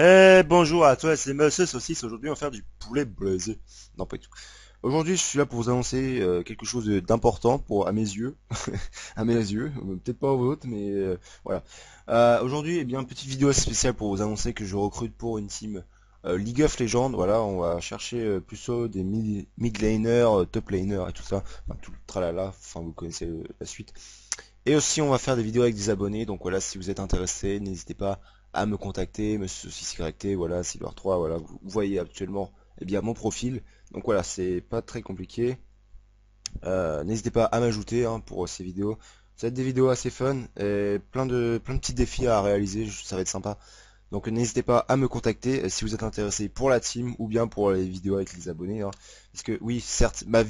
Eh, bonjour à toi, c'est Monsieur Saucisse. Aujourd'hui, on va faire du poulet braisé. Non, pas du tout. Aujourd'hui, je suis là pour vous annoncer euh, quelque chose d'important pour à mes yeux, à mes yeux, euh, peut-être pas aux vôtres, mais euh, voilà. Aujourd'hui, eh bien, petite vidéo spéciale pour vous annoncer que je recrute pour une team League of Legends. Voilà, on va chercher plutôt des mid, laners, top laners et tout ça, enfin, tout le tralala. Enfin, vous connaissez la suite. Et aussi, on va faire des vidéos avec des abonnés. Donc voilà, si vous êtes intéressé, n'hésitez pas à me contacter, Monsieur Correcté, voilà, Silver 3, voilà, vous voyez actuellement eh bien mon profil. Donc voilà, c'est pas très compliqué. Euh, n'hésitez pas à m'ajouter hein, pour ces vidéos. Ça va être des vidéos assez fun et plein de plein de petits défis à réaliser, ça va être sympa. Donc n'hésitez pas à me contacter euh, si vous êtes intéressé pour la team ou bien pour les vidéos avec les abonnés. Hein. Parce que oui, certes, ma,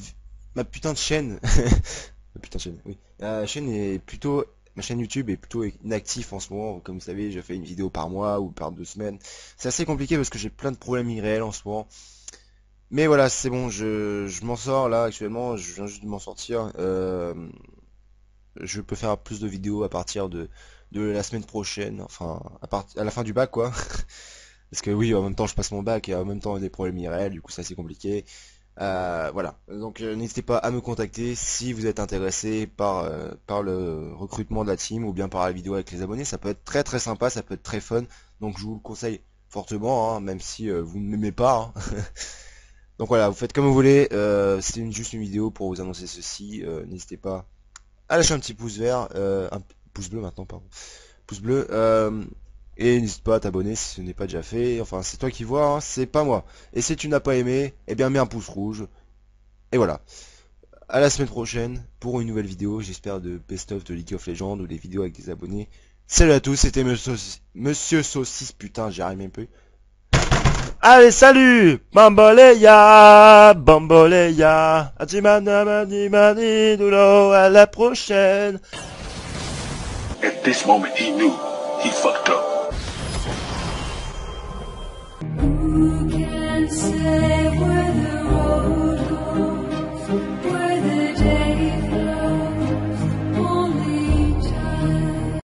ma putain de chaîne, ma putain de chaîne, oui, la chaîne est plutôt ma chaîne YouTube est plutôt inactive en ce moment. Comme vous savez, je fais une vidéo par mois ou par deux semaines. C'est assez compliqué parce que j'ai plein de problèmes irréels en ce moment. Mais voilà, c'est bon, je, m'en sors là actuellement, je viens juste de m'en sortir. Euh, je peux faire plus de vidéos à partir de, la semaine prochaine, enfin à, à la fin du bac quoi. Parce que oui, en même temps je passe mon bac et en même temps des problèmes irréels, du coup c'est assez compliqué. Euh, voilà, donc euh, n'hésitez pas à me contacter si vous êtes intéressé par, euh, par le recrutement de la team ou bien par la vidéo avec les abonnés. Ça peut être très très sympa, ça peut être très fun. Donc je vous le conseille fortement, hein, même si vous ne m'aimez pas. Hein. donc voilà, vous faites comme vous voulez. Une, juste une vidéo pour vous annoncer ceci. n'hésitez pas à lâcher un petit pouce vert, un pouce bleu maintenant, pardon. Pouce bleu. Et n'hésite pas à t'abonner si ce n'est pas déjà fait. Enfin, c'est toi qui vois, hein, c'est pas moi. Et si tu n'as pas aimé, eh bien mets un pouce rouge. Et voilà. À la semaine prochaine pour une nouvelle vidéo, j'espère de best-of de League of Legends ou des vidéos avec des abonnés. Salut à tous, c'était Monsieur, Monsieur Saucisse, putain, j'y arrive même plus. Allez, salut Bamboleya Bamboleya doulo, à la prochaine. say where